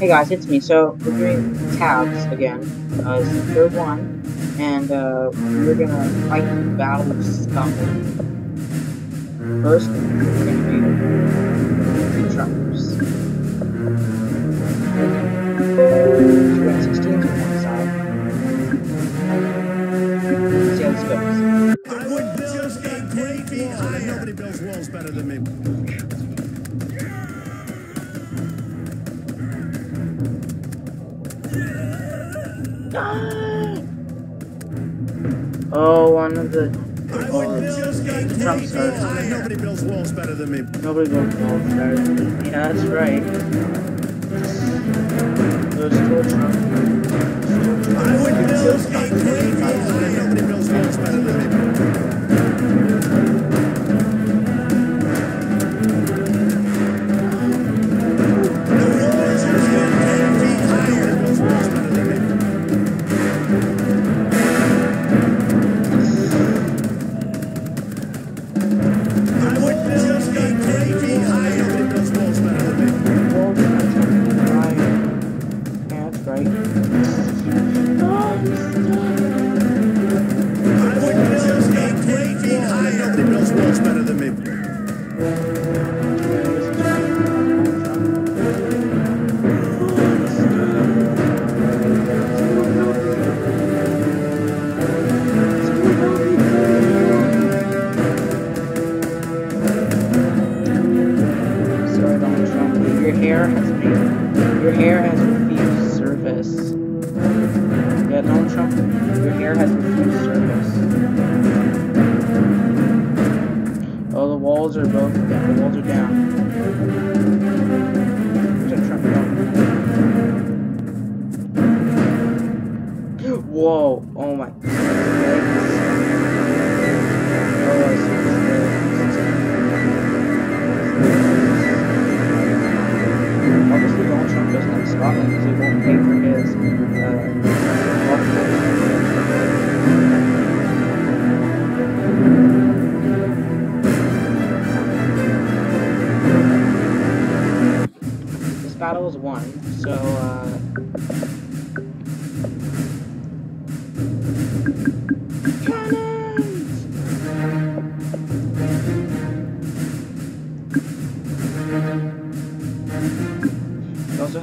Hey guys, it's me. So we're doing tabs again. Uh, the third one, and uh, we're gonna fight the Battle of Scotland. First, we're gonna do the truckers. So we got 16 to one side. Than me. Oh, one of the I would build a great Trump wall. started. Nobody builds walls better than me. Nobody goes gold stars. Yeah, that's right. Those still Trump. I would build a great. Nobody builds walls better than me. I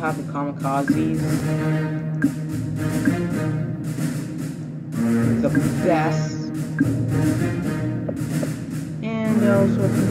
The kamikazes. The best. And also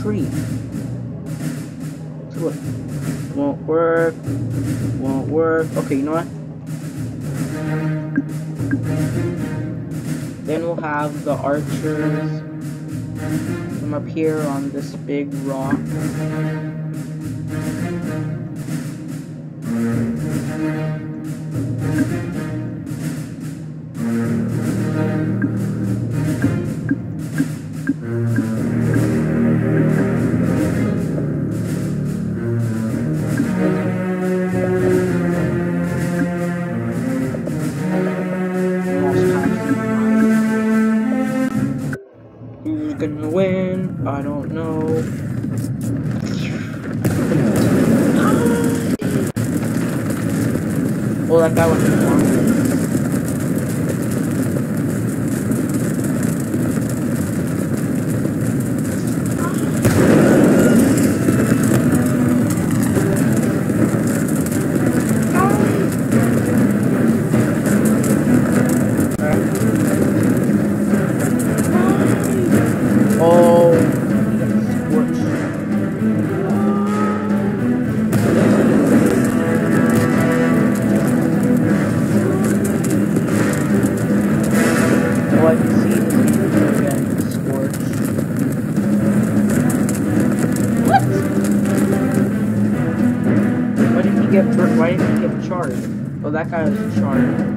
tree. So look, won't work, won't work. Okay, you know what? Then we'll have the archers from up here on this big rock. Gonna win? I don't know. Well, that guy went that guy was charged.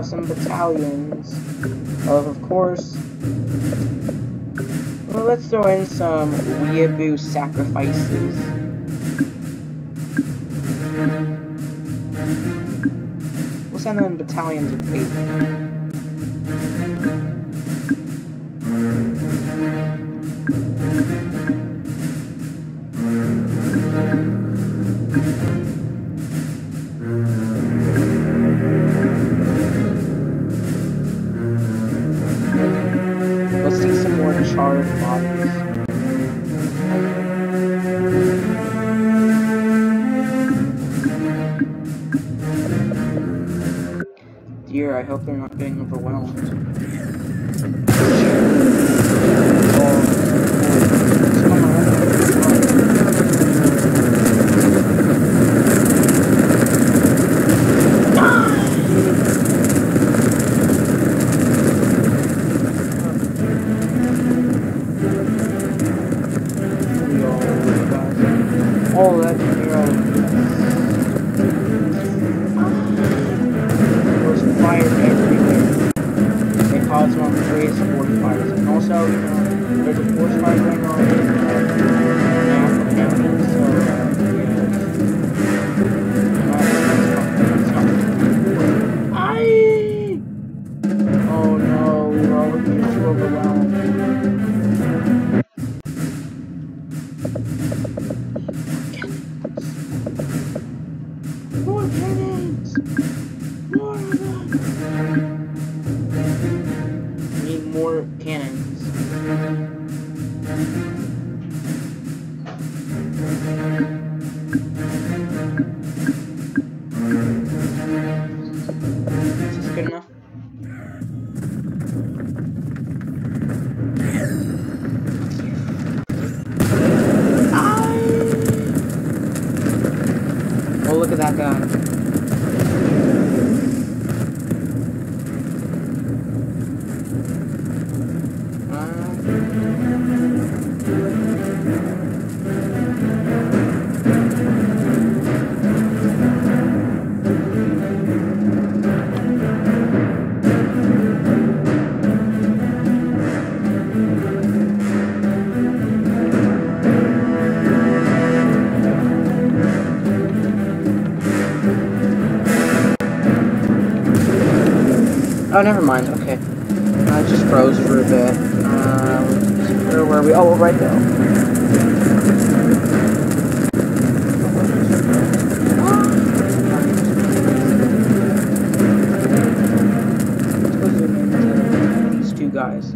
Have some battalions of, of course. Well, let's throw in some weeaboo sacrifices. We'll send them in battalions of eight. Let's Dear, I hope they're not getting overwhelmed. Oh, that's Oh, look Oh, never mind. Okay. I just froze for a bit. Um, where were we? Oh, right there. These two guys.